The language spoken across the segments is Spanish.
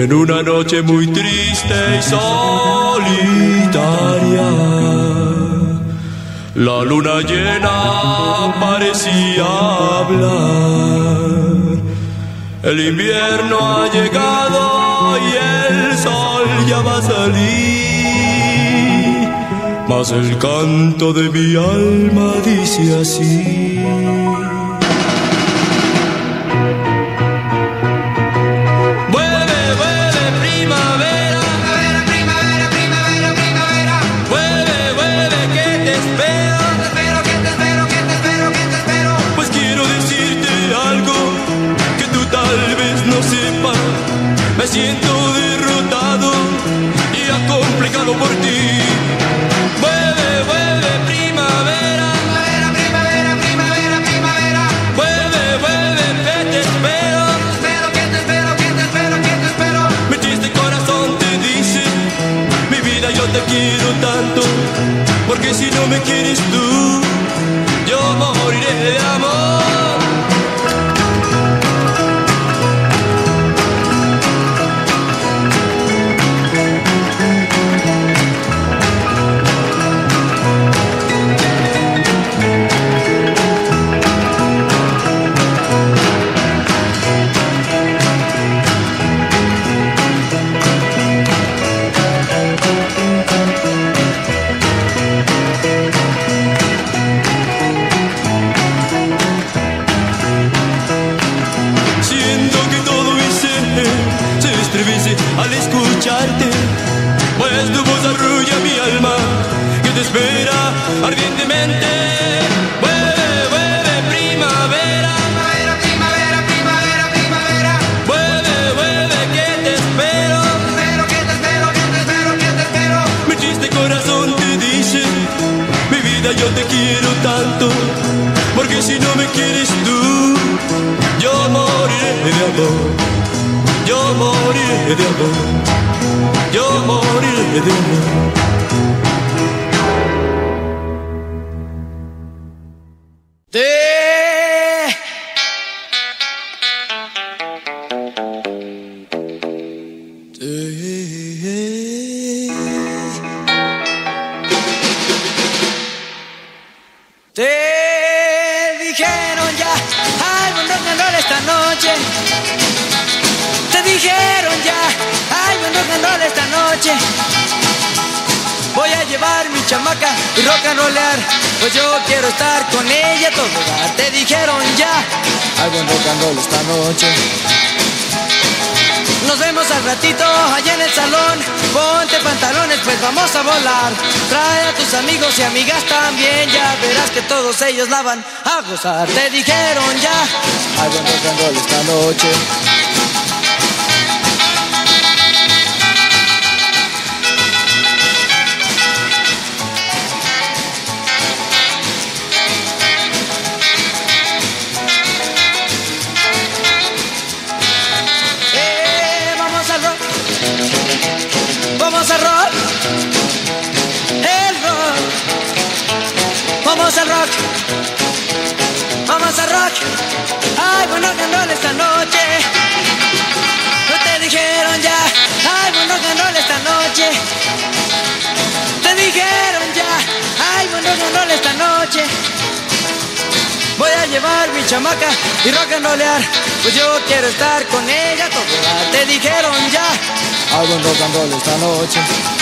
En una noche muy triste y solitaria, la luna llena parecía hablar. El invierno ha llegado y el sol ya va a salir. Mas el canto de mi alma dice así. Me quieres tú, yo moriré de amor. Moriré de amor, yo moriré de amor. Voy a llevar mi chamaca y rock and rollear, pues yo quiero estar con ella todo dar. Te dijeron ya, hay buen rock and roll esta noche. Nos vemos al ratito allá en el salón. Ponte pantalones, pues vamos a volar. Trae a tus amigos y amigas también. Ya verás que todos ellos la van a gozar. Te dijeron ya. Hay buen rock and roll esta noche. Dijeron ya. Ay, buen rock and roll esta noche. Te dijeron ya. Ay, buen rock and roll esta noche. Voy a llevar mi chamaca y rock and rollear. Pues yo quiero estar con ella todo. Te dijeron ya. Hay buen rock and roll esta noche.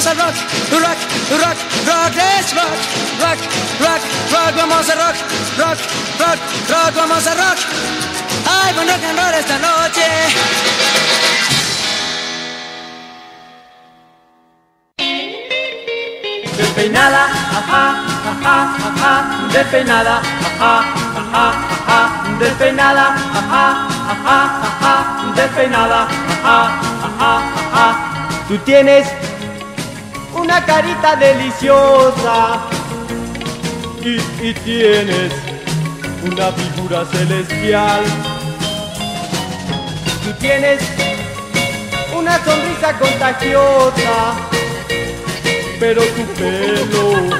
Vamos a rock, rock, rock, rock, let's rock, rock, rock, rock, vamos rock, rock, rock, rock, vamos rock. Ay, buen rock and roll esta noche. Despeinada, ajá, ajá, ajá, despeinada, ajá, ajá, ajá, despeinada, ajá, ajá, ajá, despeinada, ajá, ajá, ajá. Tú tienes una carita deliciosa y, y tienes una figura celestial. Tú tienes una sonrisa contagiosa, pero tu pelo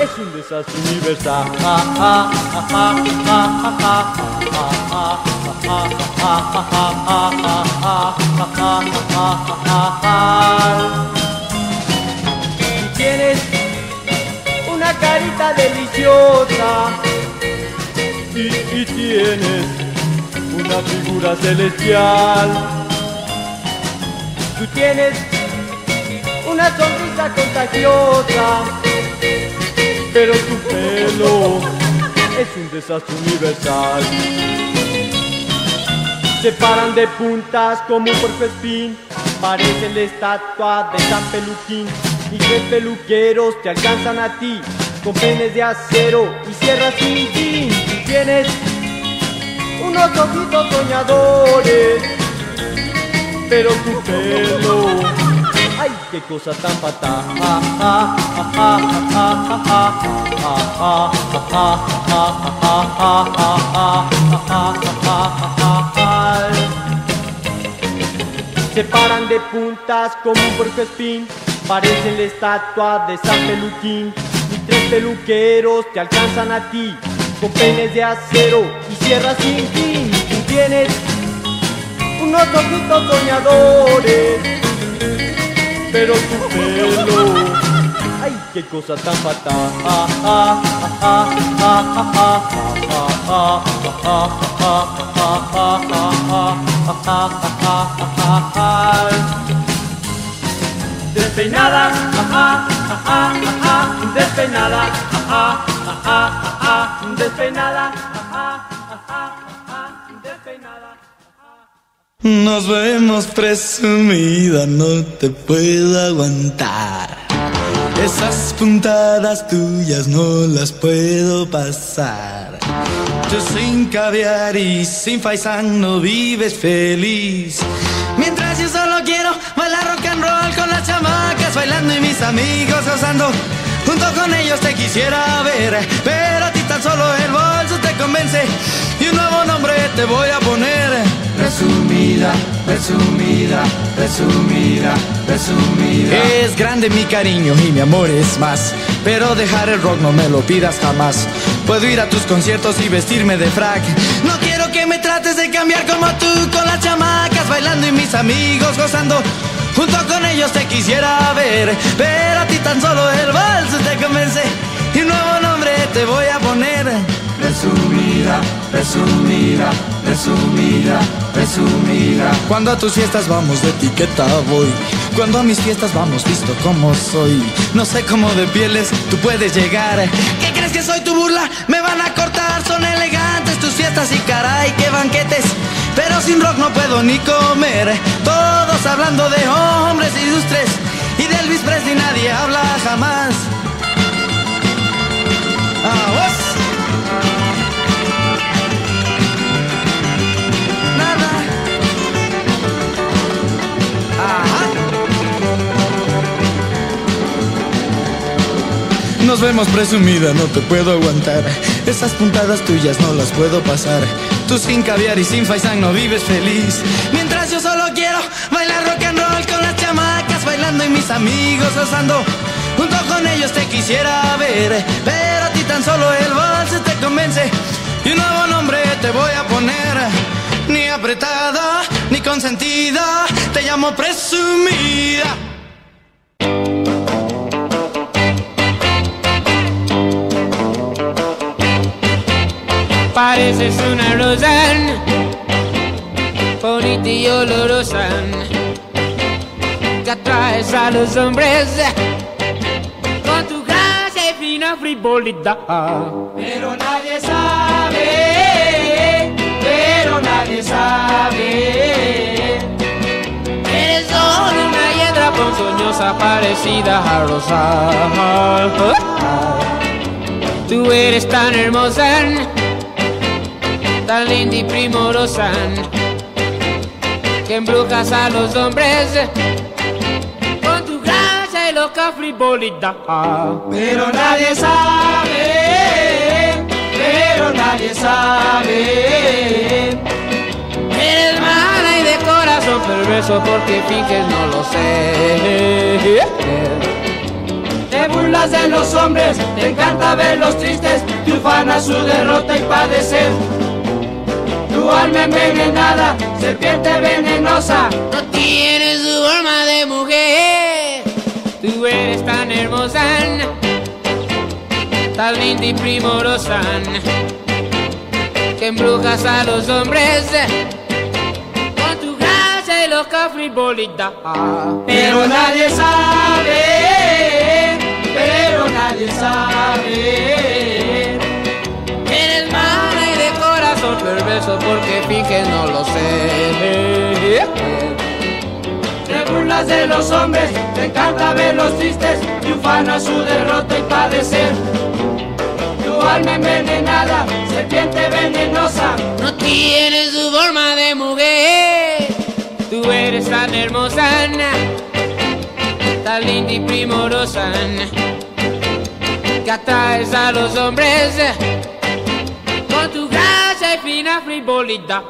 es un desastre universal. Carita deliciosa y, y tienes una figura celestial. Tú tienes una sonrisa contagiosa, pero tu pelo es un desastre universal. Se paran de puntas como un puerco espín, parece la estatua de San Peluquín. Y tres peluqueros te alcanzan a ti con penes de acero y sierras sin fin. Tienes unos ojitos soñadores, pero tu pelo, ay, qué cosa tan fatal. Se paran de puntas como un puerco espín, parecen la estatua de San Peluquín. Peluqueros te alcanzan a ti con penes de acero y sierras sin fin. Tú tienes unos ojitos soñadores, pero tu pelo, ay, qué cosa tan fatal. Despeinada, ajá, ajá, ajá, despeinada, ajá, ajá, ajá, despeinada. Nos vemos presumida, no te puedo aguantar. Esas puntadas tuyas no las puedo pasar. Tú sin caviar y sin faisán no vives feliz. Mientras yo solo quiero las chamacas bailando y mis amigos gozando. Junto con ellos te quisiera ver, pero a ti tan solo el bolso te convence y un nuevo nombre te voy a poner. Presumida, presumida, presumida, presumida. Es grande mi cariño y mi amor es más, pero dejar el rock no me lo pidas jamás. Puedo ir a tus conciertos y vestirme de frac. No quiero que me trates de cambiar como tú con las chamacas bailando y mis amigos gozando. Junto con ellos te quisiera ver, pero a ti tan solo el vals te convence y un nuevo nombre te voy a poner. Presumida, presumida, presumida, presumida. Cuando a tus fiestas vamos de etiqueta voy. Cuando a mis fiestas vamos visto como soy. No sé cómo de pieles tú puedes llegar. ¿Qué crees que soy tu burla? Me van a cortar, son elegantes tus fiestas y caray, qué banquetes. Pero sin rock no puedo ni comer. Todos hablando de hombres ilustres. Y de Elvis Presley nadie habla jamás. Ah. Nos vemos presumida, no te puedo aguantar. Esas puntadas tuyas no las puedo pasar. Tú sin caviar y sin faisán no vives feliz. Mientras yo solo quiero bailar rock and roll con las chamacas bailando y mis amigos gozando. Junto con ellos te quisiera ver, pero a ti tan solo el vals te convence. Y un nuevo nombre te voy a poner. Ni apretada, ni consentida, te llamo presumida. Pareces una rosa bonita y olorosa que atraes a los hombres con tu gracia y fina frivolidad. Pero nadie sabe, pero nadie sabe. Eres solo una hiedra ponzoñosa parecida a rosa. Tú eres tan hermosa, tan linda y primorosa, que embrujas a los hombres con tu gracia y loca frivolidad. Pero nadie sabe, pero nadie sabe. Eres mala y de corazón perverso porque finges no lo sé. Te burlas de los hombres, te encanta verlos tristes, te ufana su derrota y padecer. Tu alma envenenada, serpiente venenosa, No tienes su forma de mujer. Tú eres tan hermosa, tan linda y primorosa, que embrujas a los hombres con tu gracia y loca frivolidad. pero nadie sabe, pero nadie sabe. Perverso porque finges no lo sé. Te burlas de los hombres, te encanta verlos tristes, te ufana su derrota y padecer. Tu alma envenenada, serpiente venenosa, No tienes su forma de mujer. Tú eres tan hermosa, tan linda y primorosa, que atraes a los hombres fina frivolidad.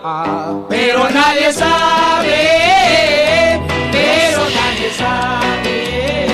pero nadie sabe, pero nadie sabe.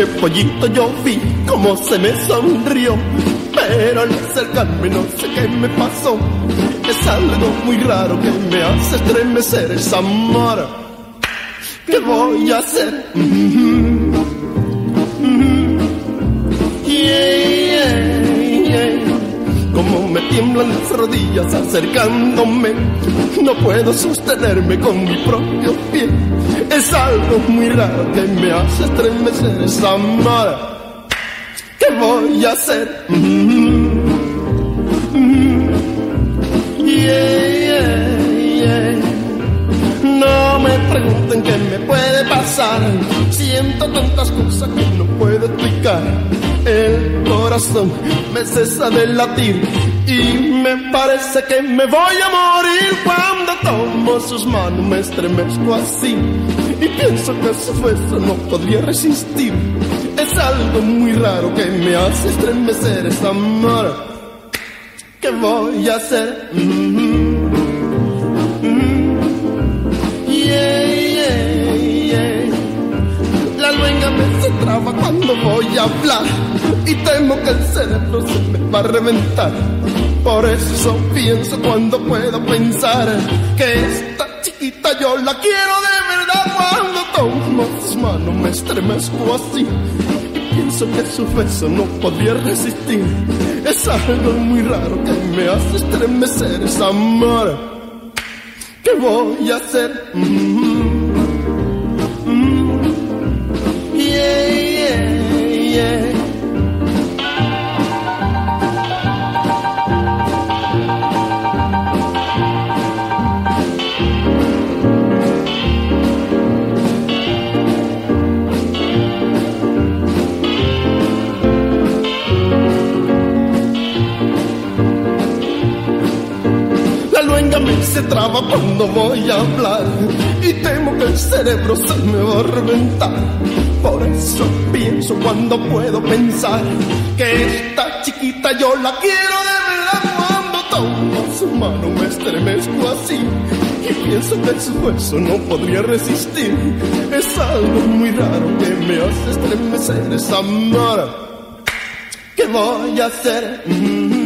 Qué pollito yo vi cómo se me sonrió. Pero al acercarme no sé qué me pasó. Es algo muy raro que me hace estremecer esa amor. ¿Qué voy a hacer? Tiemblan las rodillas acercándome, no puedo sostenerme con mi propio pie. Es algo muy raro que me hace estremecer esa amor. ¿Qué voy a hacer? Mhm. Mhm. Yeah, yeah, yeah. No me pregunten qué me puede pasar. Siento tantas cosas que no puedo explicar. El corazón me cesa de latir y me parece que me voy a morir cuando tomo sus manos. Me estremezco así y pienso que su fuerza no podría resistir. Es algo muy raro que me hace estremecer esa amor. ¿Qué voy a hacer? Mhm. Yeah, La luenga me se traba cuando voy a hablar y temo que el cerebro se me va a reventar. Por eso pienso cuando puedo pensar que esta chiquita yo la quiero de verdad. Cuando tomo sus manos me estremezco así pienso que su beso no podría resistir. Es algo muy raro que me hace estremecer esa amor. ¿Qué voy a hacer? Mhm. Se traba cuando voy a hablar y temo que el cerebro se me va a reventar. Por eso pienso cuando puedo pensar que esta chiquita yo la quiero de verdad. Cuando tomo su mano me estremezco así y pienso que su hueso no podría resistir. Es algo muy raro que me hace estremecer esa amor. ¿Qué voy a hacer? Yeah,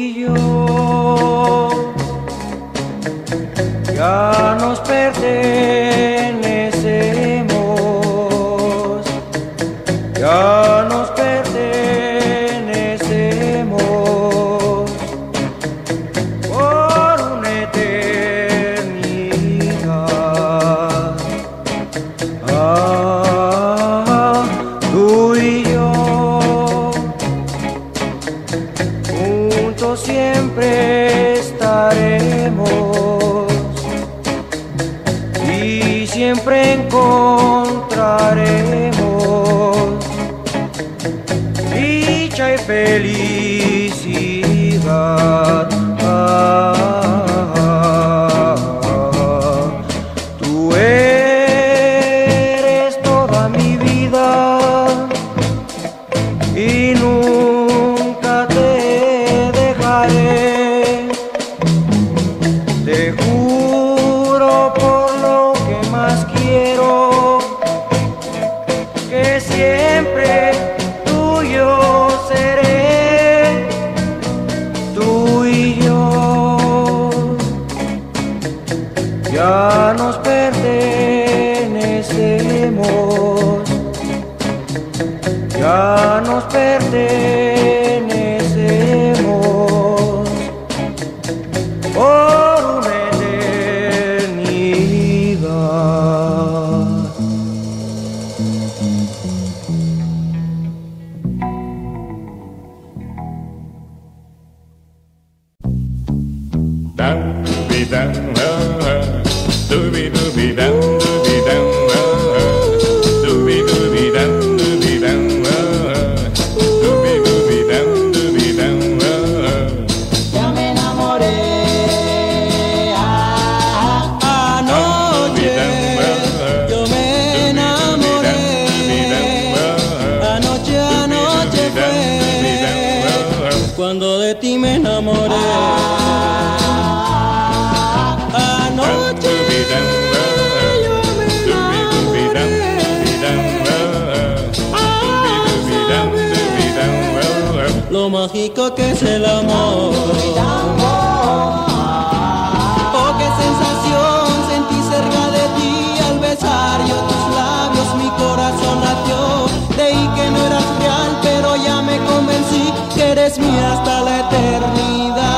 y yo ya nos perdemos. mágico que es el amor. Oh, qué sensación sentí cerca de ti al besar yo tus labios, mi corazón latió. Creí que no eras real, pero ya me convencí que eres mía hasta la eternidad.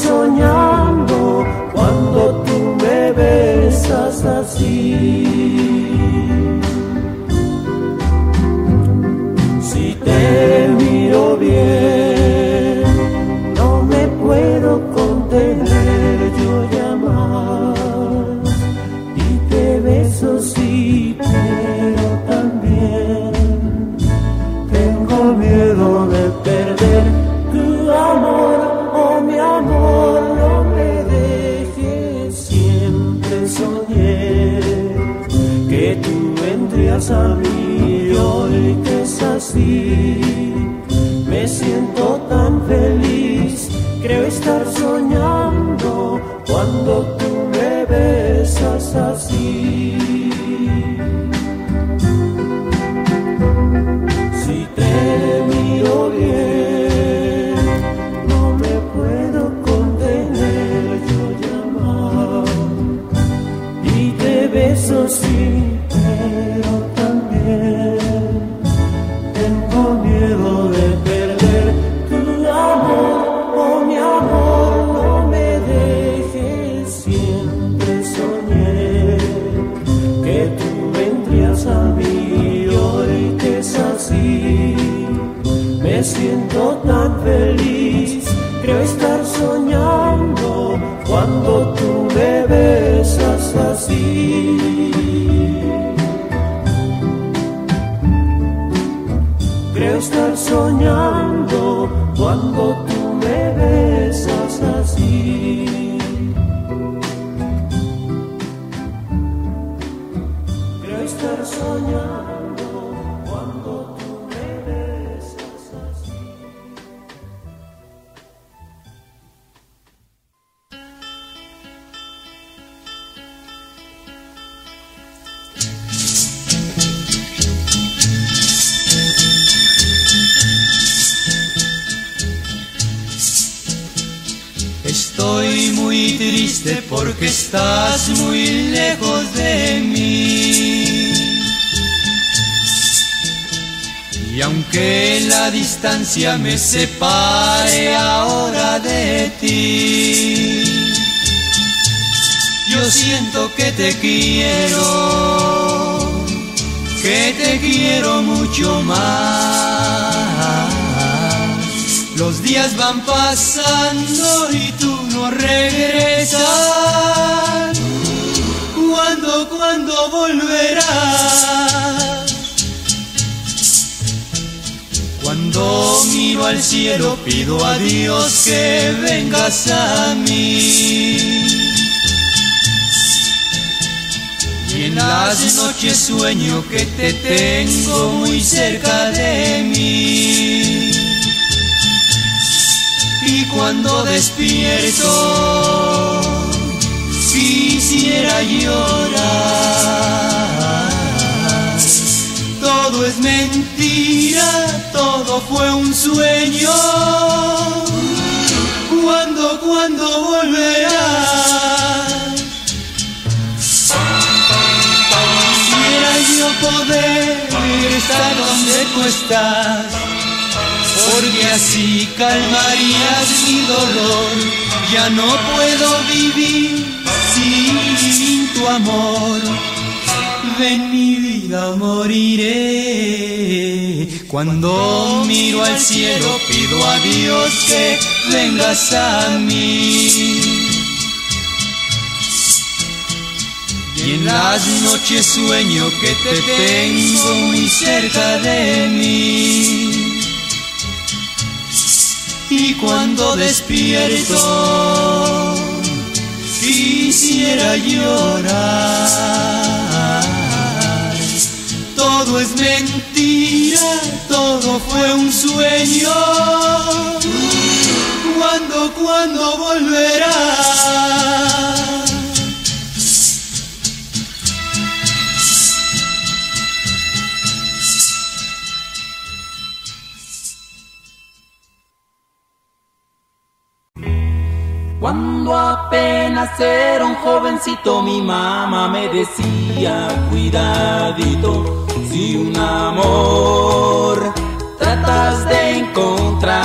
so in your Los días van pasando y tú no regresas. ¿Cuándo, cuándo volverás? Cuando miro al cielo pido a Dios que vengas a mí. Y en las noches sueño que te tengo muy cerca de mí. Cuando despierto, quisiera llorar. Todo es mentira, todo fue un sueño. ¿Cuándo, cuándo volverás? Quisiera yo poder estar donde tú estás porque así calmarías mi dolor. Ya no puedo vivir sin tu amor. Ven mi vida, moriré. Cuando miro al cielo pido a Dios que vengas a mí. Y en las noches sueño que te tengo muy cerca de mí. Y cuando despierto, quisiera llorar. Todo es mentira, todo fue un sueño. ¿Cuándo, cuándo volverás? Cuando apenas era un jovencito mi mamá me decía cuidadito si un amor tratas de encontrar.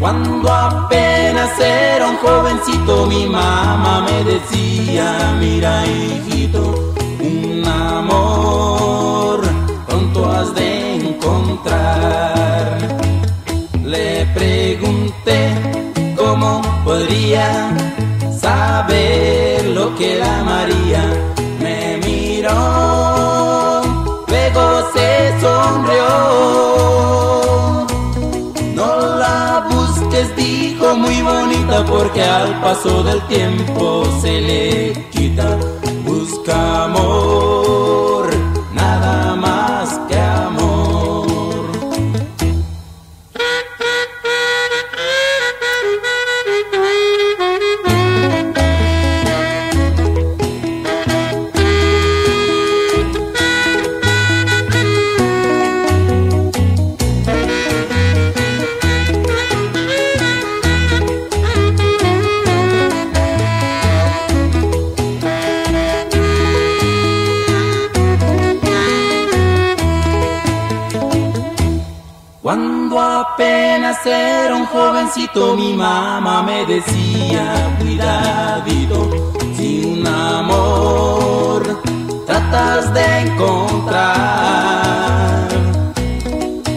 Cuando apenas era un jovencito mi mamá me decía mira hijito un amor podría saber lo que la María me miró, luego se sonrió. No la busques, dijo muy bonita, porque al paso del tiempo se le jovencito, mi mamá me decía, cuidadito, si un amor tratas de encontrar.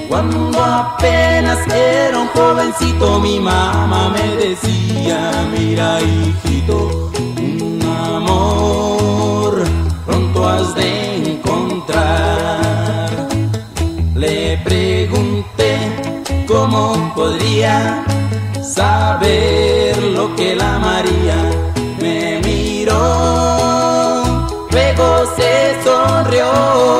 Cuando apenas era un jovencito, mi mamá me decía, mira hijito, un amor pronto has de encontrar. Le pregunté cómo podría saber lo que la María me miró, luego se sonrió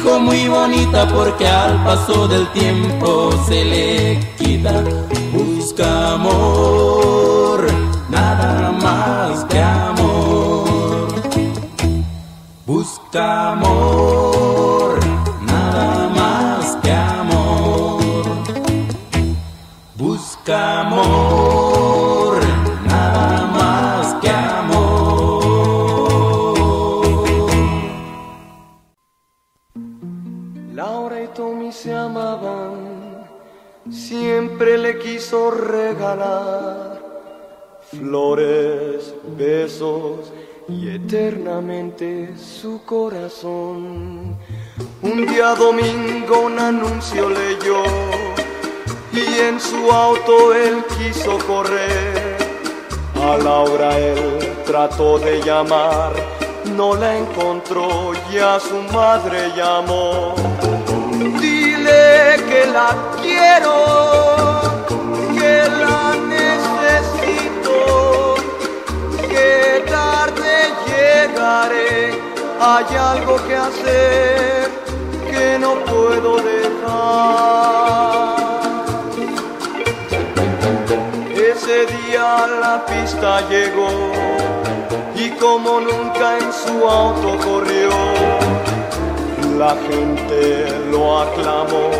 dijo muy bonita porque al paso del tiempo se le quita. Busca amor, besos y eternamente su corazón. Un día domingo un anuncio leyó y en su auto él quiso correr. A Laura él trató de llamar, no la encontró y a su madre llamó. Dile que la quiero, Hay algo que hacer que no puedo dejar. Ese día la pista llegó y como nunca en su auto corrió, la gente lo aclamó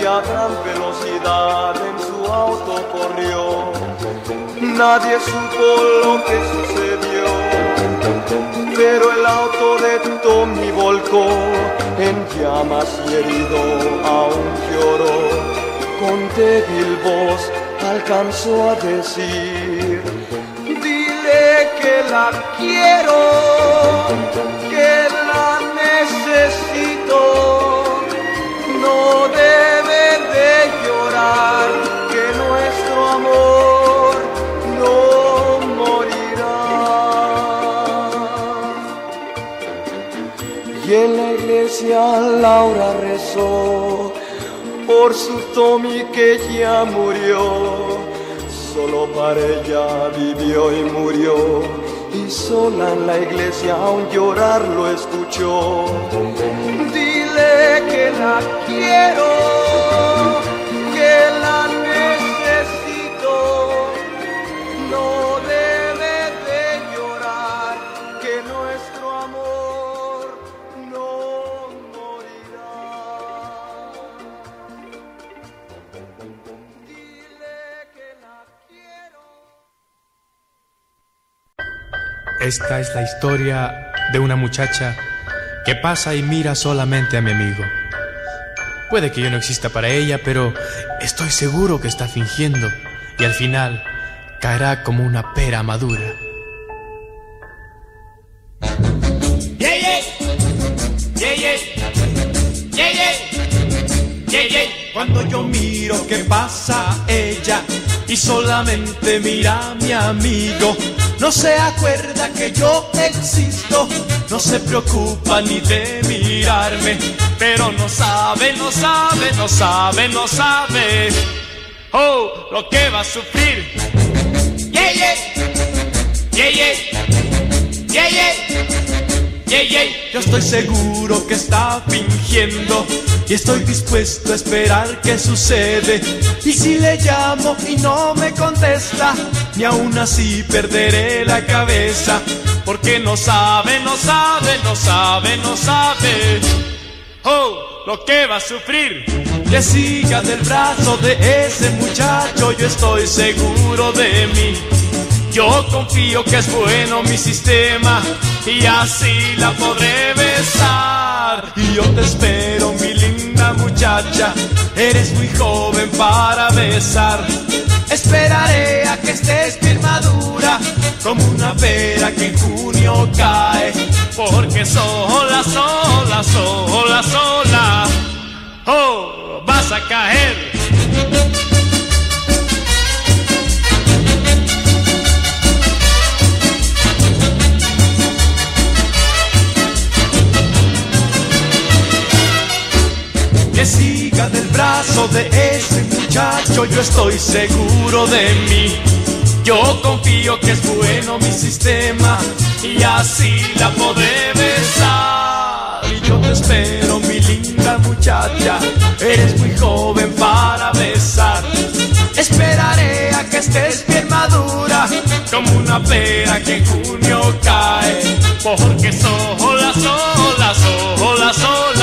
y a gran velocidad en su auto corrió. Nadie supo lo que sucedió, pero el auto de Tommy volcó en llamas y herido aún lloró. Con débil voz alcanzó a decir, dile que la quiero, que la necesito, no debe de llorar, que nuestro amor iglesia Laura rezó por su Tommy que ya murió. Solo para ella vivió y murió. Y sola en la iglesia aún llorar lo escuchó. Dile que la quiero, Esta es la historia de una muchacha que pasa y mira solamente a mi amigo. Puede que yo no exista para ella, pero estoy seguro que está fingiendo y al final caerá como una pera madura. Cuando yo miro que pasa ella y solamente mira a mi amigo, no se acuerda que yo existo, no se preocupa ni de mirarme, pero no sabe, no sabe, no sabe, no sabe, oh, lo que va a sufrir. Yeah, yeah. Yeah, yeah. Yeah, yeah. Yeah, yeah. Yo estoy seguro que está fingiendo y estoy dispuesto a esperar qué sucede. Y si le llamo y no me contesta, ni aún así perderé la cabeza. Porque no sabe, no sabe, no sabe, no sabe. Oh, lo que va a sufrir. Que siga del brazo de ese muchacho, yo estoy seguro de mí. Yo confío que es bueno mi sistema y así la podré besar. Y yo te espero, mi linda muchacha, eres muy joven para besar. Esperaré a que estés bien madura, como una pera que en junio cae, porque sola, sola, sola, sola, oh, vas a caer. Que siga del brazo de ese muchacho, yo estoy seguro de mí. Yo confío que es bueno mi sistema y así la podré besar. Y yo te espero, mi linda muchacha, eres muy joven para besar. Esperaré a que estés bien madura, como una pera que en junio cae, porque sola, sola, sola, sola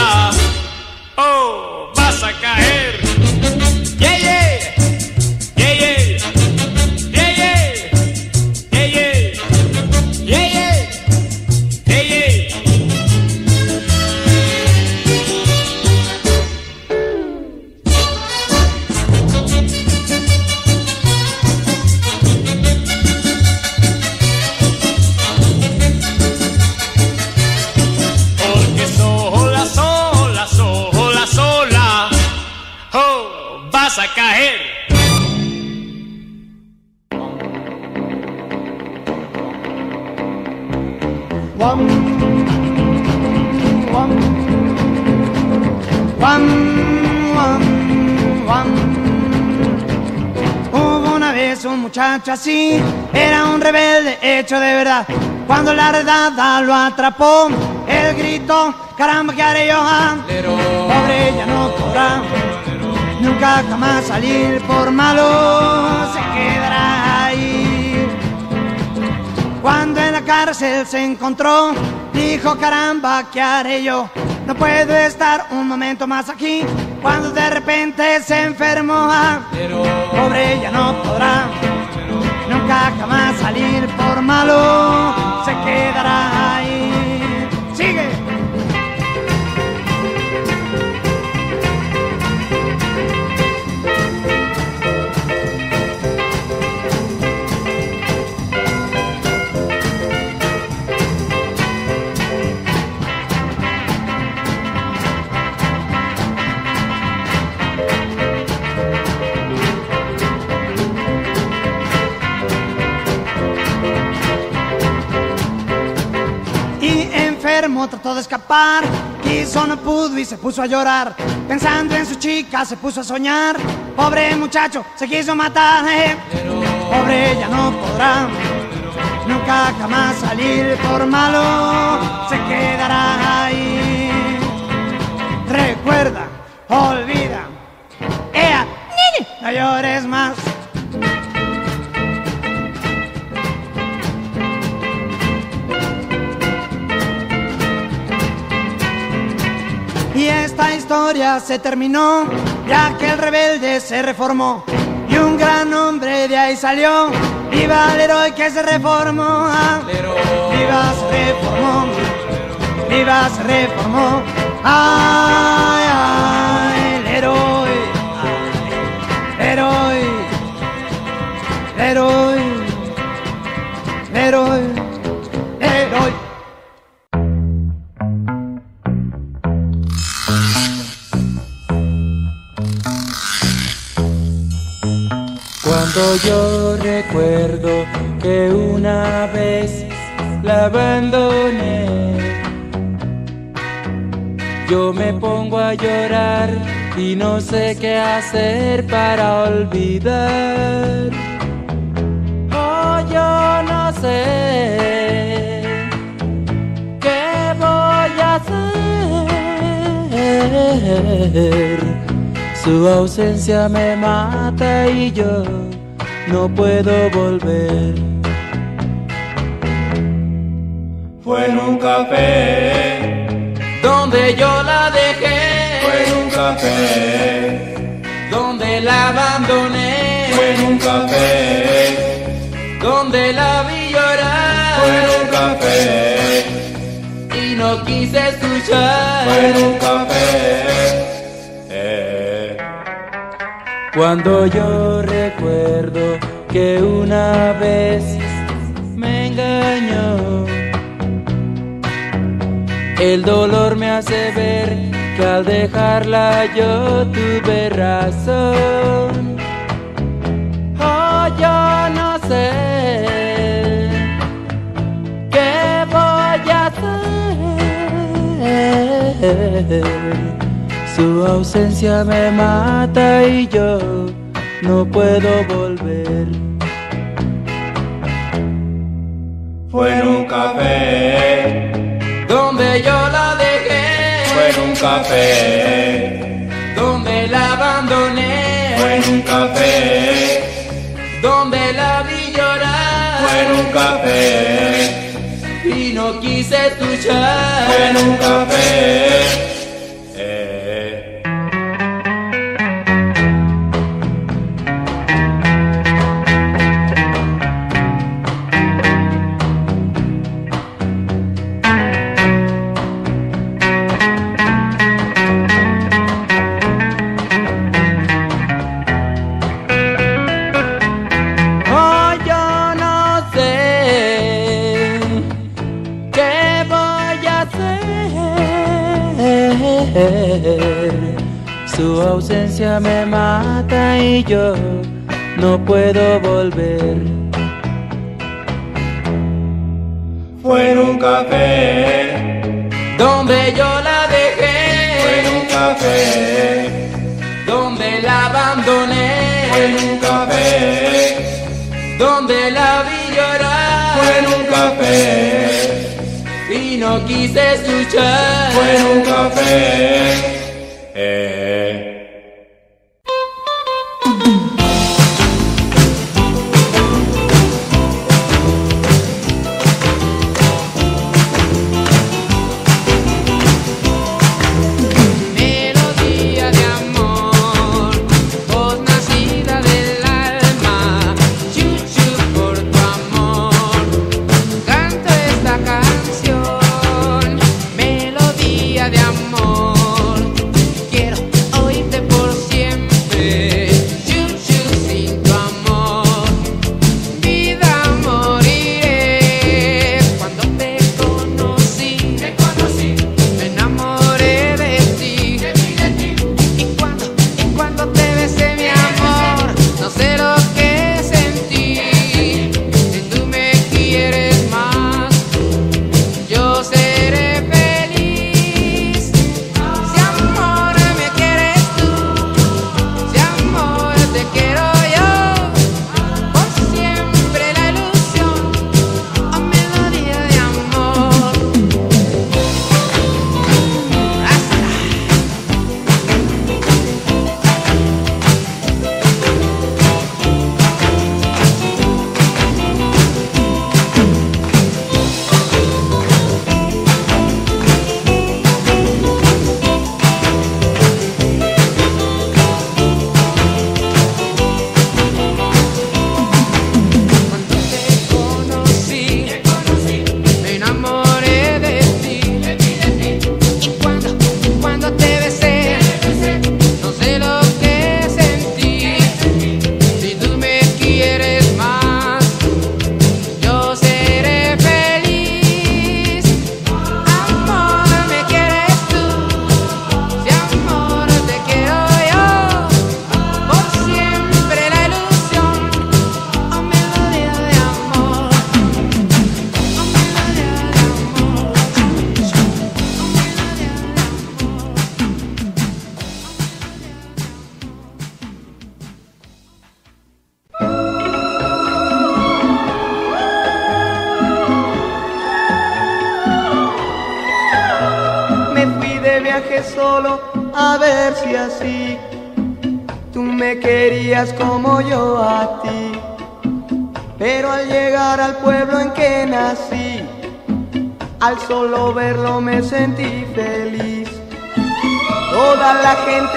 muchacho así, era un rebelde hecho de verdad. Cuando la redada lo atrapó, él gritó, caramba, ¿qué haré yo? Pobre ella no podrá nunca jamás salir por malo, se quedará ahí. Cuando en la cárcel se encontró, dijo, caramba, ¿qué haré yo? No puedo estar un momento más aquí. Cuando de repente se enfermó, ah, pobre ella no podrá nunca jamás salir por malo, se quedará trató de escapar. Quiso, no pudo y se puso a llorar. Pensando en su chica, se puso a soñar. Pobre muchacho, se quiso matar. eh. Pobre ella no podrá nunca jamás salir por malo. Se quedará ahí. Recuerda, olvida. Ea, no llores más. Historia se terminó, ya que el rebelde se reformó. Y un gran hombre de ahí salió. Viva el héroe que se reformó. ah. Viva se reformó. Viva se reformó. Ay, ay, el héroe. héroe. Héroe. Héroe. La abandoné, yo me pongo a llorar y no sé qué hacer para olvidar. Oh, yo no sé qué voy a hacer. Su ausencia me mata y yo no puedo volver. Fue en un café, Donde yo la dejé, fue en un café, donde la abandoné, fue en un café, donde la vi llorar. Fue en un café y no quise escuchar. Fue en un café. Eh. Cuando yo recuerdo que una vez me engañó, el dolor me hace ver que al dejarla yo tuve razón. Oh, yo no sé qué voy a hacer. Su ausencia me mata y yo no puedo volver. Fue en un donde yo la dejé. Fue en un café donde la abandoné. Fue en un café donde la vi llorar. Fue en un café y no quise escuchar. Fue en un café. Ausencia me mata y yo no puedo volver. Fue en un café donde yo la dejé. Fue en un café donde la abandoné. Fue en un café donde la vi llorar. Fue en un café y no quise escuchar. Fue en un café. Eh.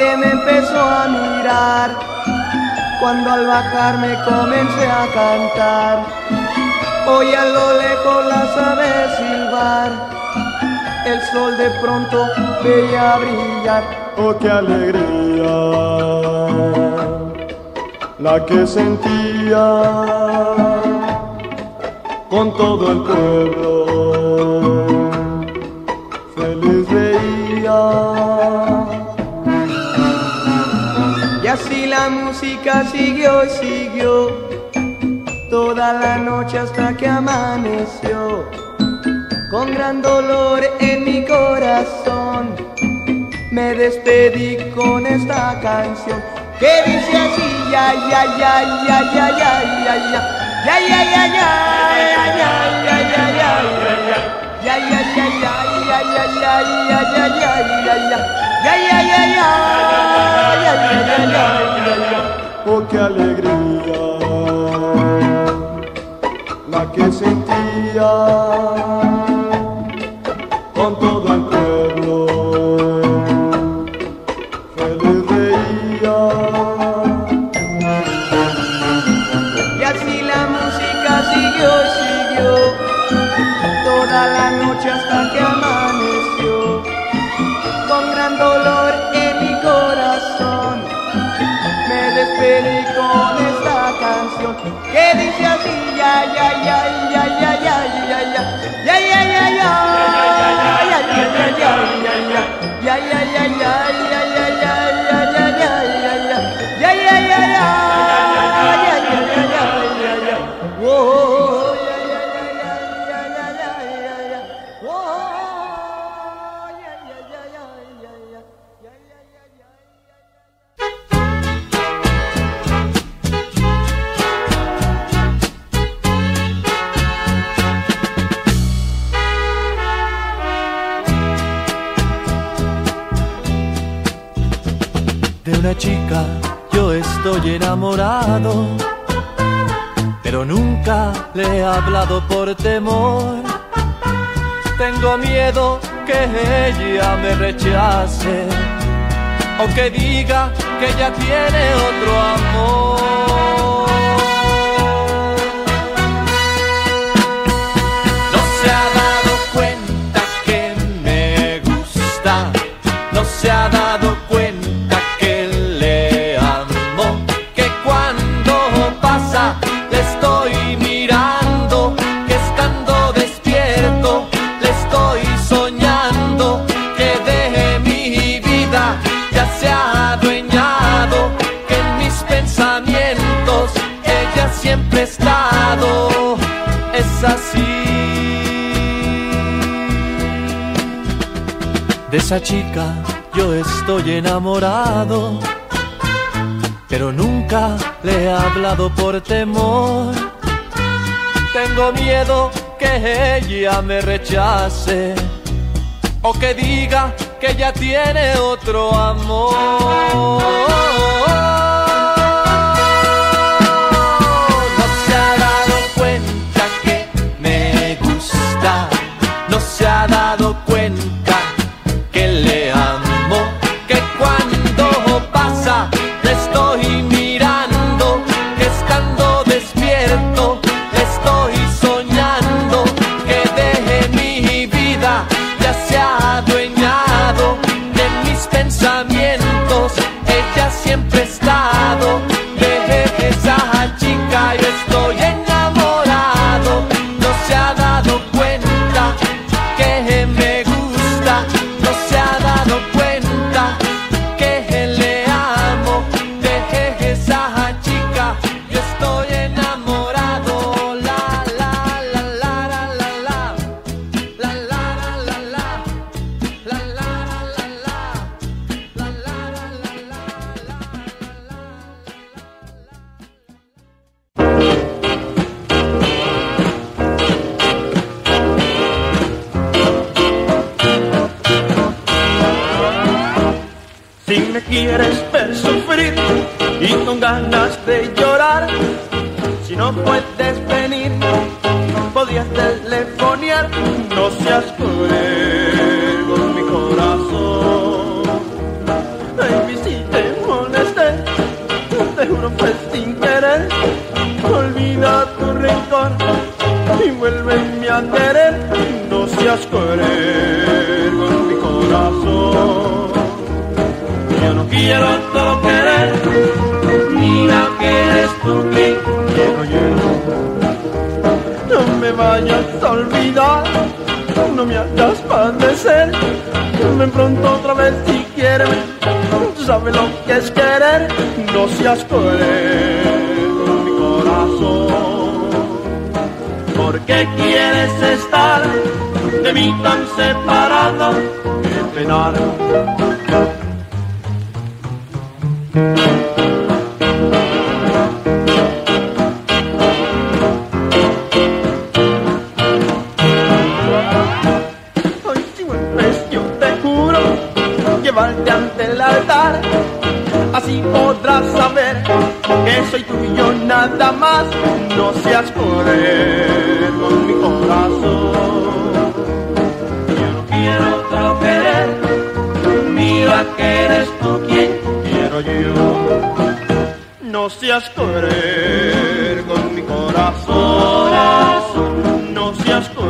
Gente me empezó a mirar cuando al bajarme comencé a cantar. Hoy a lo lejos las aves silbar, el sol de pronto veía brillar. Oh, qué alegría la que sentía con todo el pueblo. Feliz veía. La música siguió y siguió toda la noche hasta que amaneció. Con gran dolor en mi corazón me despedí con esta canción que dice así ya ya ya ya ya ya ya ya ya ya ya ya ya ya ya ya ya ya ya ya ya ya ya ya ya Oh, qué alegría. La que sentía con todo que dice así ya ya ya ya ya ya ya ya ya ya ya ya ya ya ya ya ya ya ya De una chica yo estoy enamorado, pero nunca le he hablado por temor. Tengo miedo que ella me rechace o que diga que ya tiene otro amor. No se ha dado cuenta que me gusta, no se ha dado chica yo estoy enamorado, pero nunca le he hablado por temor. Tengo miedo que ella me rechace o que diga que ya tiene otro amor.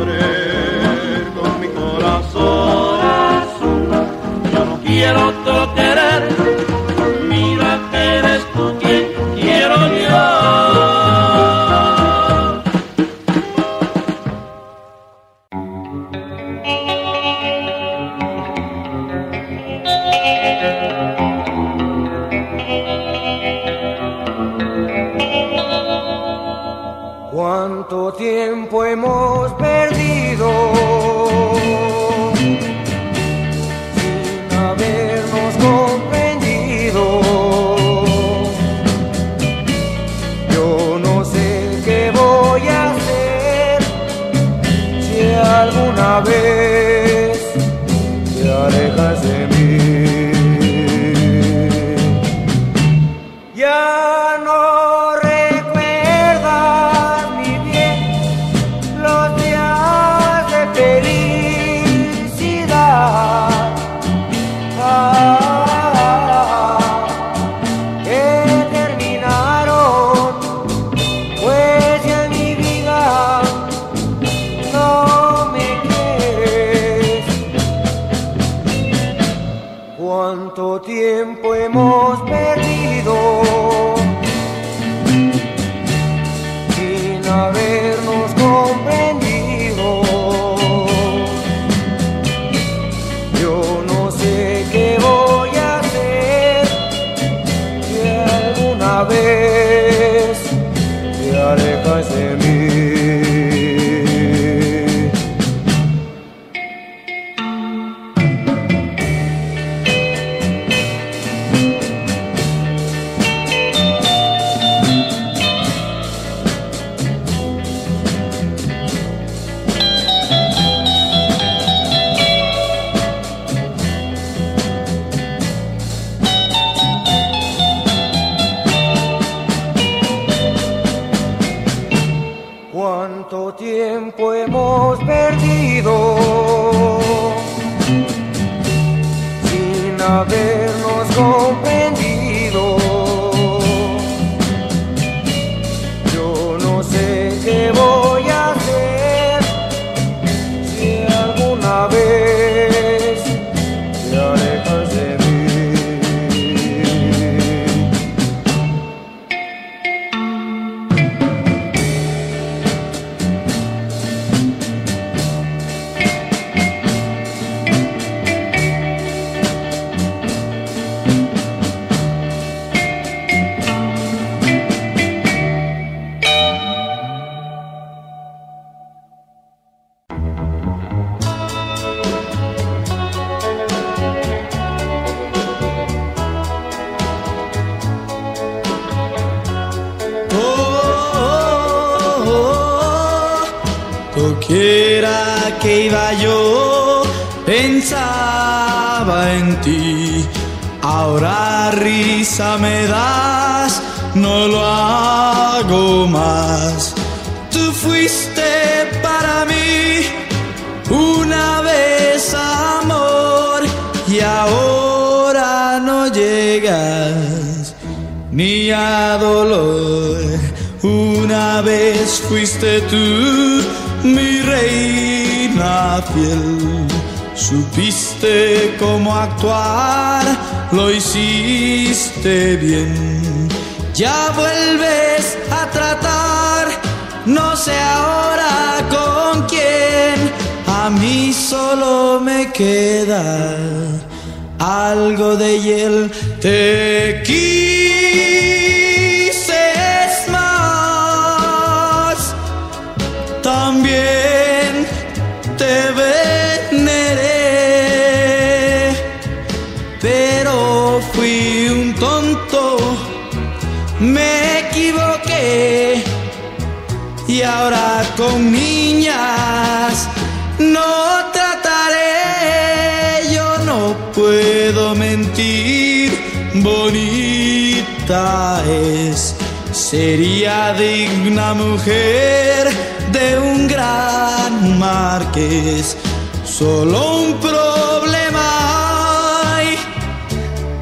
amore tú mi reina fiel, supiste cómo actuar lo hiciste bien. Ya vuelves a tratar, no sé ahora con quién. A mí solo me queda algo de hiel. Te quise es, sería digna mujer de un gran marqués, solo un problema hay,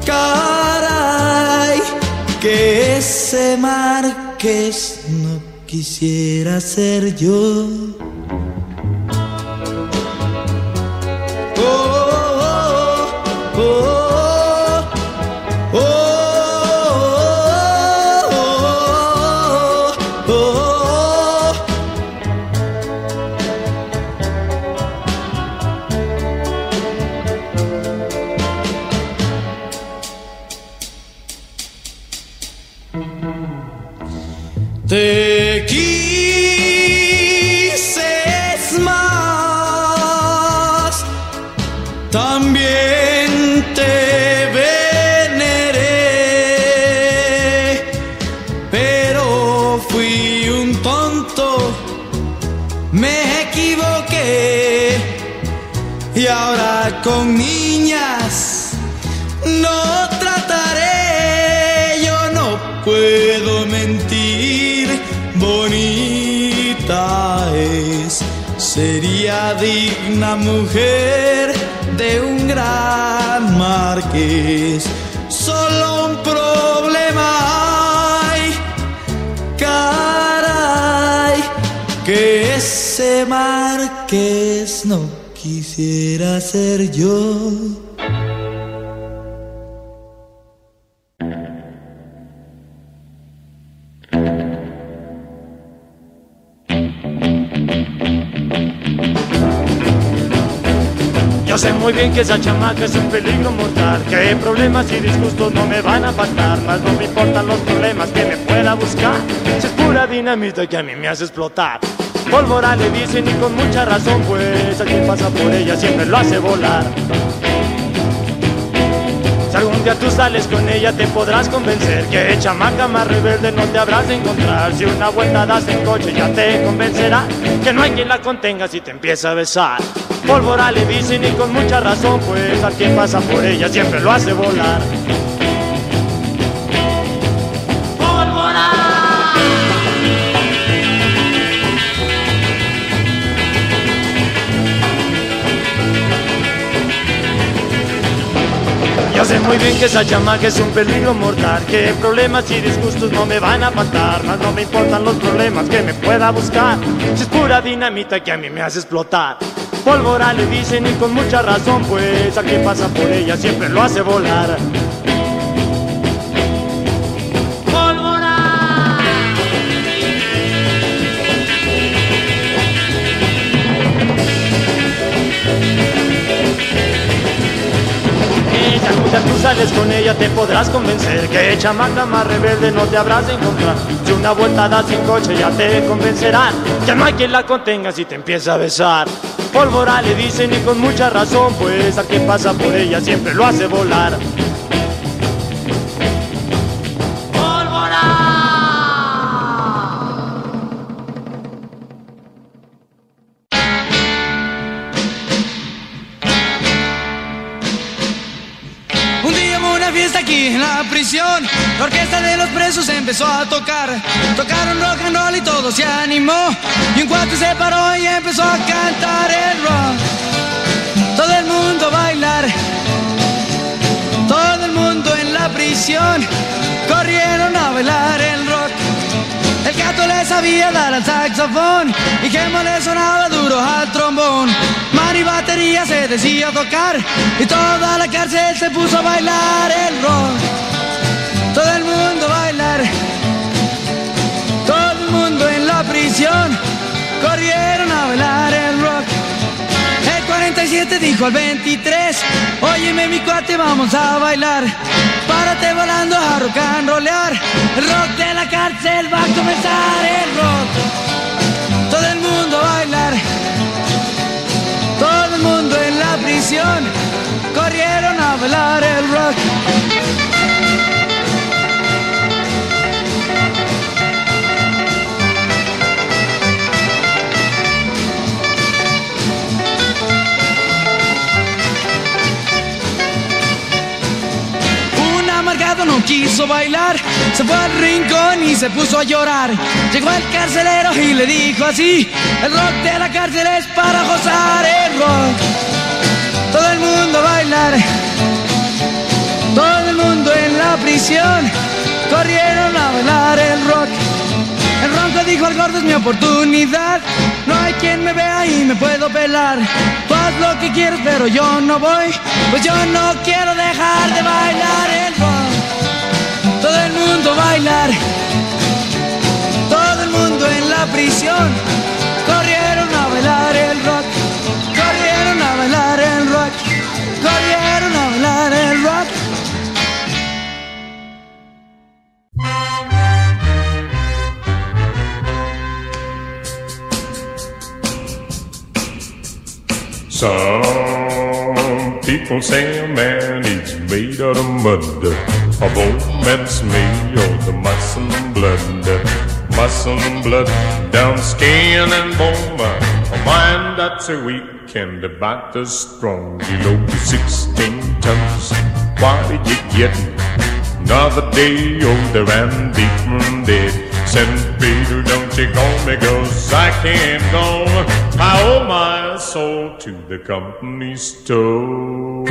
caray, que ese marqués no quisiera ser yo. Ser yo. Yo sé muy bien que esa chamaca es un peligro mortal Que problemas y disgustos no me van a faltar Más no me importan los problemas que me pueda buscar Si es pura dinamita que a mí me hace explotar Pólvora le dicen y con mucha razón Pues a quien pasa por ella siempre lo hace volar Si algún día tú sales con ella te podrás convencer Que chamaca más rebelde no te habrás de encontrar. Si una vuelta das en coche ya te convencerá Que no hay quien la contenga si te empieza a besar. Pólvora le dicen y con mucha razón, pues a quien pasa por ella siempre lo hace volar. Bien que esa chamaca es un peligro mortal. Que problemas y disgustos no me van a matar. Más no me importan los problemas que me pueda buscar. Si es pura dinamita que a mí me hace explotar. Pólvora le dicen y con mucha razón Pues a quien pasa por ella siempre lo hace volar con ella te podrás convencer Que chamaca más rebelde no te habrás de encontrar. Si una vuelta das sin coche ya te convencerán. Que no hay quien la contenga si te empieza a besar. Pólvora le dicen y con mucha razón Pues a quien pasa por ella siempre lo hace volar empezó a tocar. Tocaron rock and roll y todo se animó. Y un cuate se paró y empezó a cantar el rock. Todo el mundo a bailar. Todo el mundo en la prisión. Corrieron a bailar el rock. El gato le sabía dar al saxofón y que le sonaba duro al trombón. Mari batería se decía tocar y toda la cárcel se puso a bailar el rock. Todo el corrieron a bailar el rock. El 47 dijo al 23, óyeme mi cuate, vamos a bailar. Párate volando a rock and rollear. El rock de la cárcel va a comenzar el rock. Todo el mundo a bailar. Todo el mundo en la prisión corrieron a bailar el rock. Amargado no quiso bailar, se fue al rincón y se puso a llorar. Llegó el carcelero y le dijo así, el rock de la cárcel es para gozar el rock. Todo el mundo a bailar, todo el mundo en la prisión, corrieron a bailar el rock. El ronco dijo al gordo es mi oportunidad, no hay quien me vea y me puedo pelar. Tú haz lo que quieras pero yo no voy, pues yo no quiero dejar de bailar el rock. Todo el mundo bailar, todo el mundo en la prisión, corrieron a bailar el rock, corrieron a bailar el rock, corrieron a bailar el rock. Some people say a man is made out of mud. A bone man's made of the muscle and blood. Muscle and blood down skin and bone. A mind that's a weak and a body strong. Below 16 tons. Why did you get another day older and deeper dead? Said Peter, don't you go me, cause I can't go. I owe my soul to the company store.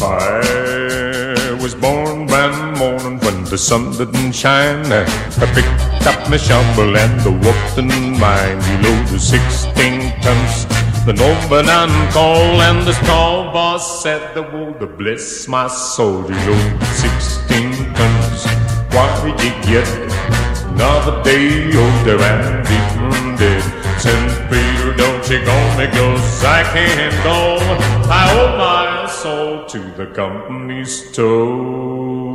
I was born one morning when the sun didn't shine. I picked up my shovel and I walked in mine. Below the 16 tons, the nobleman called and the straw boss said the would bless my soul. Below the 16 tons, why did you get another day older and deeper dead? Saint Peter, don't you go me, cause I can't go. I owe my soul to the company store.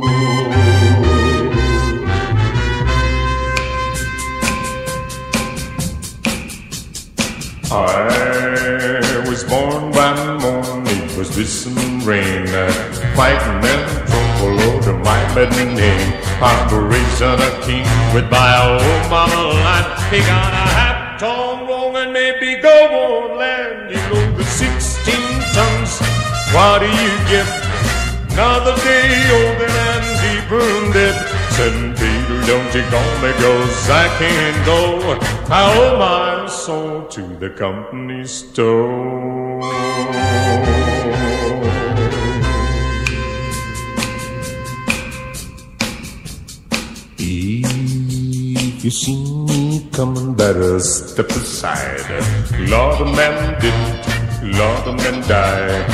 I was born one morning, it was whistling rain, fighting and trouble over my maiden name. Operation a king with my old mama line. He got a hat torn wrong and maybe go on land. You know the 16 tons. What do you get? Another day older and deeper in debt. Said Peter, don't you call me, cause I can't go. I owe my soul to the company store. If you see me coming, better step aside. Lot of men did, lot of men died.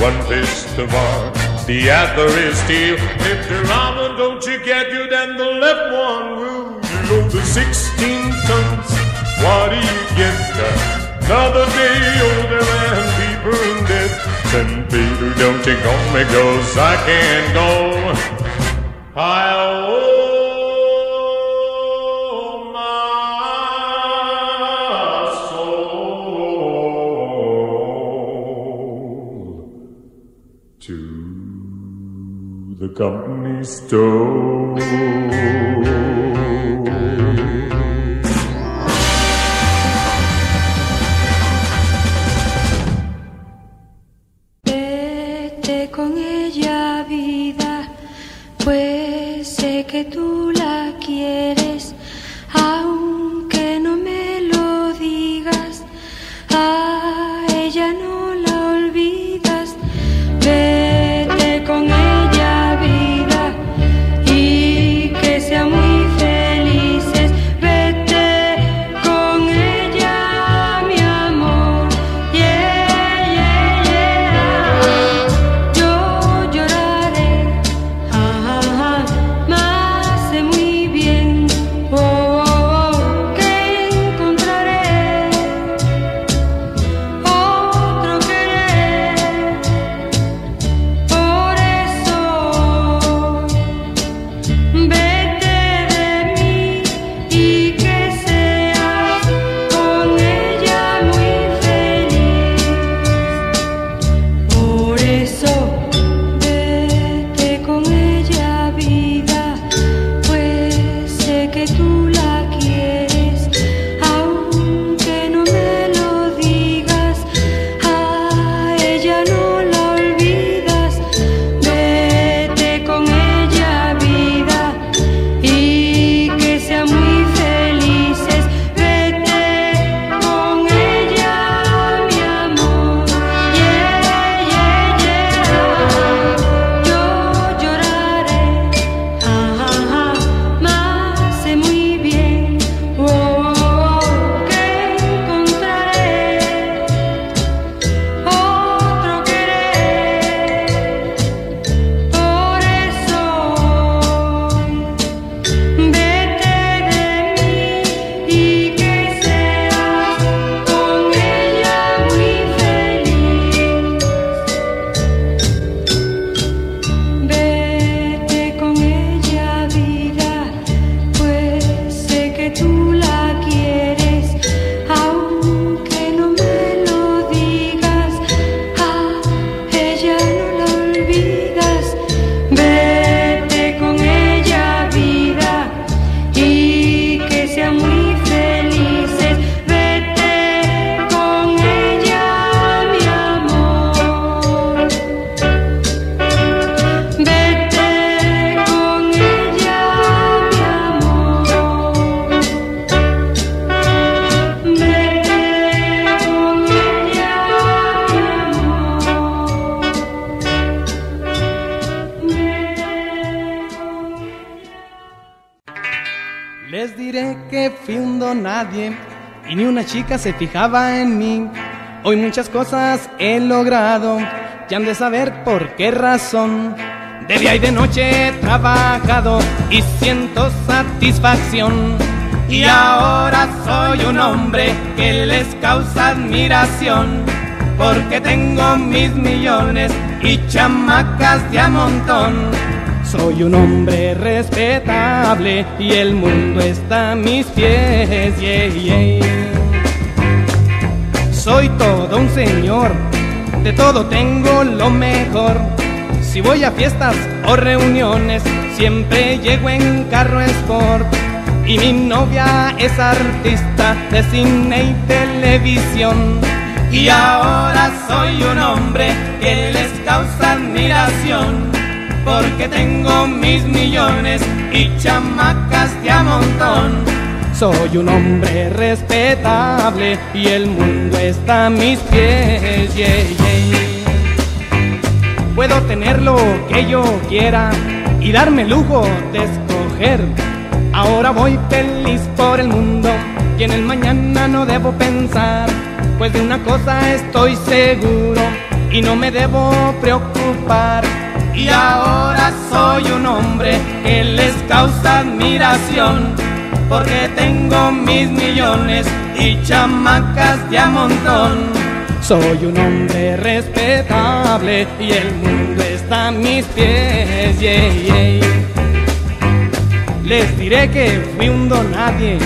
One fist of war, the other is steel. If the right don't you get you, 16 tons. What do you get? Another day older and deeper in debt. Saint Peter, don't you go me, cause I can't go. I owe the company store. Fijaba en mí. Hoy muchas cosas he logrado, ya han de saber por qué razón. De día y de noche he trabajado y siento satisfacción. Y ahora soy un hombre que les causa admiración, porque tengo mis millones y chamacas de a montón. Soy un hombre respetable y el mundo está a mis pies. yeah. Soy todo un señor, de todo tengo lo mejor. Si voy a fiestas o reuniones, siempre llego en carro sport. Y mi novia es artista de cine y televisión. Y ahora soy un hombre que les causa admiración. Porque tengo mis millones y chamacas de a montón. Soy un hombre respetable y el mundo está a mis pies. Puedo tener lo que yo quiera y darme el lujo de escoger. Ahora voy feliz por el mundo y en el mañana no debo pensar. Pues de una cosa estoy seguro y no me debo preocupar. Y ahora soy un hombre que les causa admiración porque tengo mis millones y chamacas de a montón. Soy un hombre respetable y el mundo está a mis pies. Les diré que fui un don nadie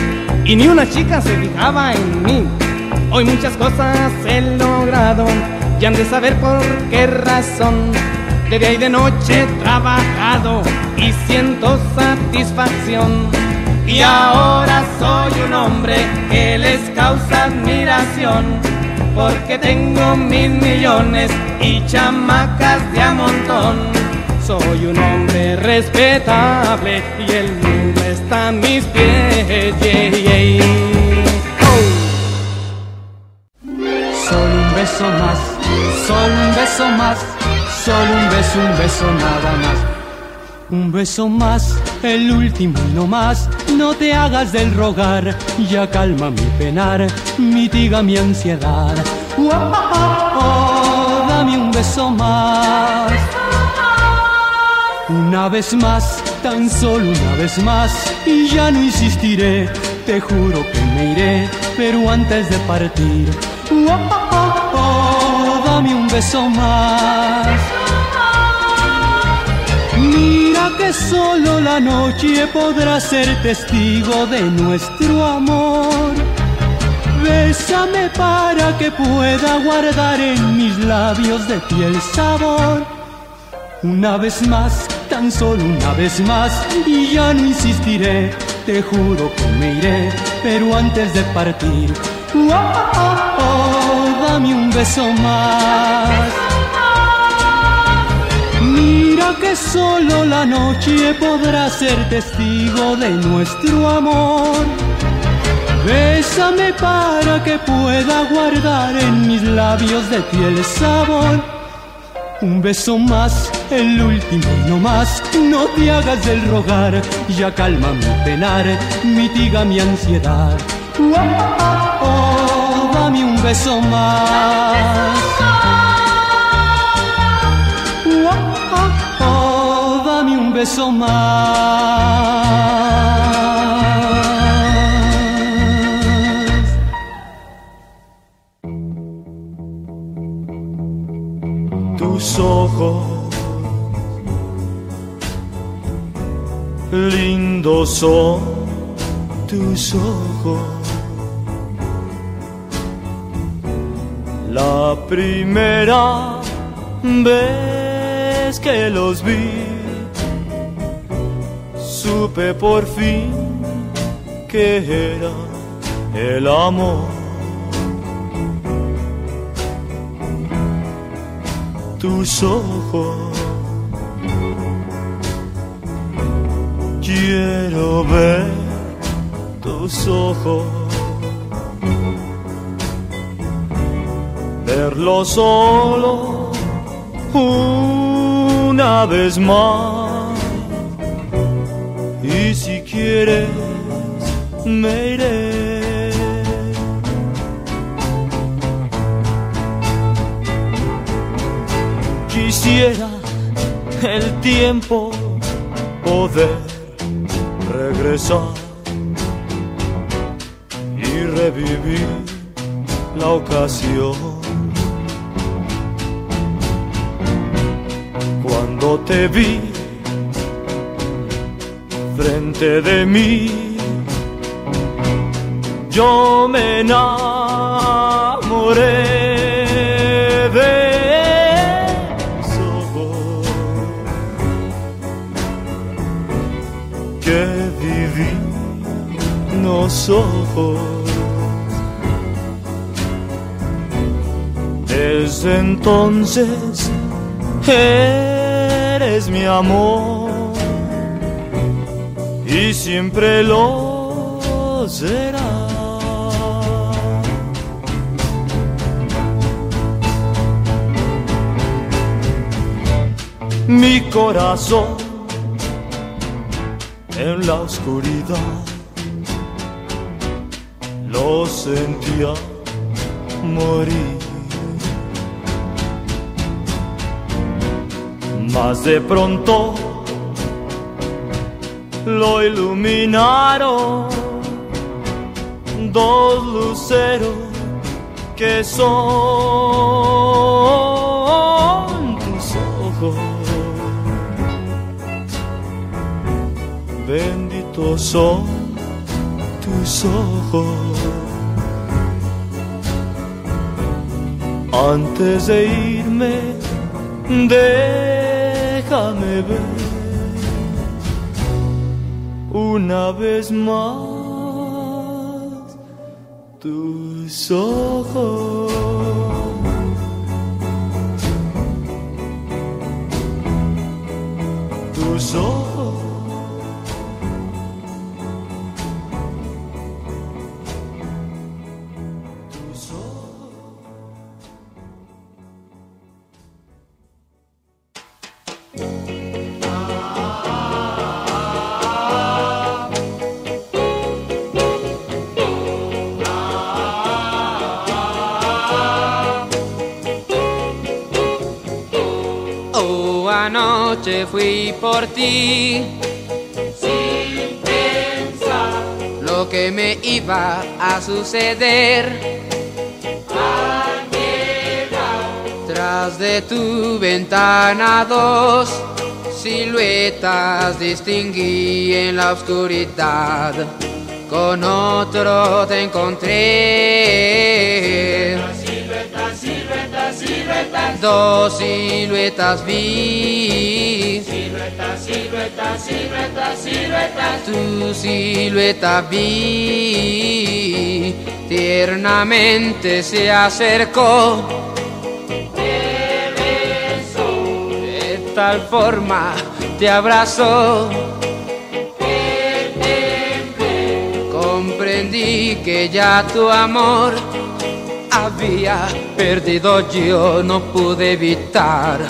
y ni una chica se fijaba en mí. Hoy muchas cosas he logrado y han de saber por qué razón. De día y de noche he trabajado y siento satisfacción. Y ahora soy un hombre que les causa admiración, porque tengo mis millones y chamacas de a montón. Soy un hombre respetable y el mundo está a mis pies. yeah, yeah. Solo un beso más, solo un beso más, solo un beso, un beso nada más. Un beso más, el último y no más, no te hagas del rogar, ya calma mi penar, mitiga mi ansiedad. Oh, dame un beso más. Una vez más, tan solo una vez más, y ya no insistiré, te juro que me iré, pero antes de partir, oh, dame un beso más. Mira que solo la noche podrá ser testigo de nuestro amor. Bésame para que pueda guardar en mis labios de ti el sabor. Una vez más, tan solo una vez más, y ya no insistiré, te juro que me iré, pero antes de partir, oh, oh, oh, dame un beso más. Que solo la noche podrá ser testigo de nuestro amor. Bésame para que pueda guardar en mis labios de ti el sabor. Un beso más, el último y no más, no te hagas del rogar, ya calma mi penar, mitiga mi ansiedad. Oh, oh, oh, dame un beso más. Beso más. tus ojos, lindos son tus ojos. La primera vez que los vi, supe por fin que era el amor. tus ojos. Quiero ver tus ojos. Verlo solo una vez más. Quieres, me iré. Quisiera el tiempo poder regresar y revivir la ocasión. Cuando te vi frente de mí, yo me enamoré de ojos que divinos ojos. Desde entonces eres mi amor y siempre lo será. Mi corazón en la oscuridad lo sentía morir. Mas de pronto lo iluminaron dos luceros que son tus ojos. Benditos son tus ojos. Antes de irme, déjame ver una vez más tus ojos. Fui por ti Sin pensar lo que me iba a suceder. al llegar Tras de tu ventana dos siluetas distinguí en la oscuridad. Con otro te encontré. Siluetas, Dos siluetas vi. Siluetas, siluetas, siluetas, siluetas Tu silueta vi. Tiernamente se acercó. Te besó De tal forma te abrazó. Te Comprendí que ya tu amor había perdido. Yo no pude evitar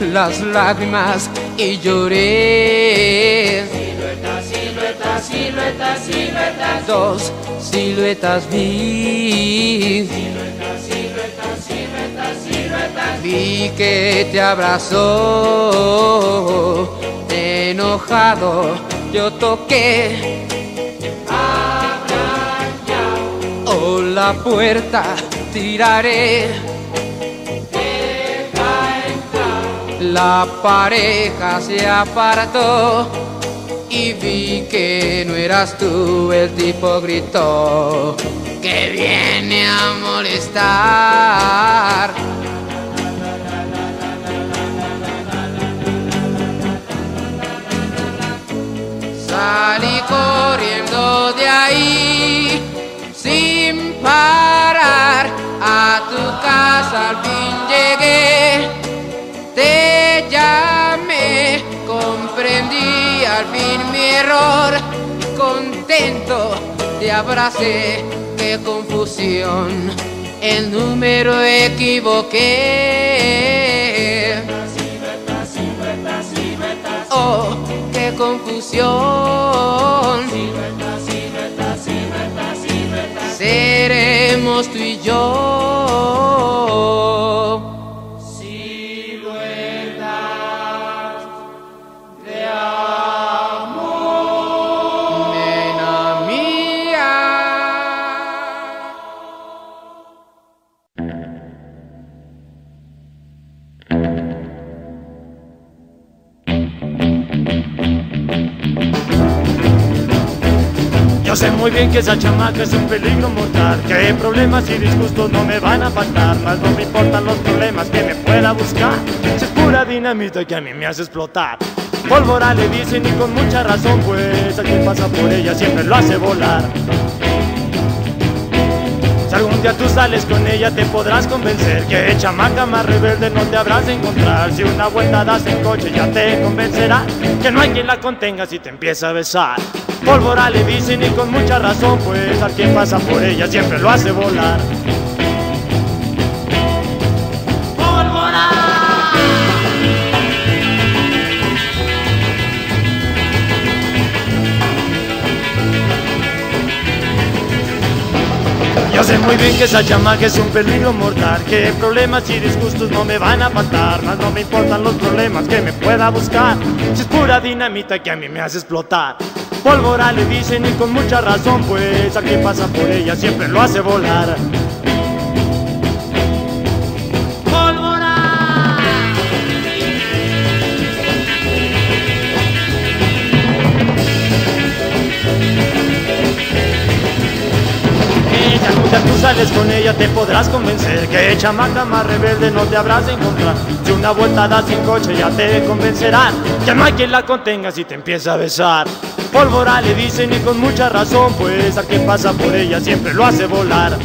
las lágrimas y lloré. Siluetas, siluetas, siluetas, siluetas Dos siluetas vi. Siluetas, siluetas, siluetas, siluetas Vi que te abrazó. Enojado yo toqué. Oh, la puerta tiraré. La pareja se apartó y vi que no eras tú. El tipo gritó que viene a molestar. Salí corriendo de ahí sin parar. A tu casa al fin llegué. Te llamé, comprendí al fin mi error. Contento te abracé, qué confusión. El número equivoqué. Oh, qué confusión. Seremos tú y yo. Yo sé muy bien que esa chamaca es un peligro mortal Que problemas y disgustos no me van a faltar. Más no me importan los problemas que me pueda buscar. Es pura dinamita que a mí me hace explotar. Pólvora le dicen y con mucha razón Pues al que pasa por ella siempre lo hace volar. Si algún día tú sales con ella te podrás convencer Que chamaca más rebelde no te habrás de encontrar. Si una vuelta das en coche ya te convencerá Que no hay quien la contenga si te empieza a besar Pólvora le dicen y con mucha razón, pues al que pasa por ella siempre lo hace volar. Yo sé muy bien que esa chamaca es un peligro mortal, que problemas y disgustos no me van a faltar, más no me importan los problemas que me pueda buscar. Si es pura dinamita que a mí me hace explotar. Pólvora le dicen y con mucha razón, pues al que pasa por ella siempre lo hace volar. Ella te podrás convencer Que chamaca más rebelde no te habrás de encontrar. Si una vuelta das sin coche ya te convencerán. Que no hay quien la contenga si te empieza a besar. Pólvora le dicen y con mucha razón Pues al que pasa por ella siempre lo hace volar